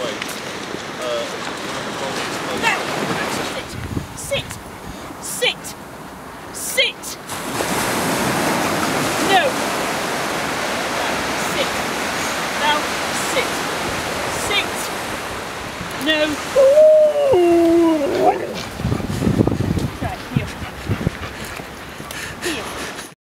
white. Uh, sit! Sit! Sit! No! Sit. Now, sit. Sit! No. Ooh. Right, here. Here.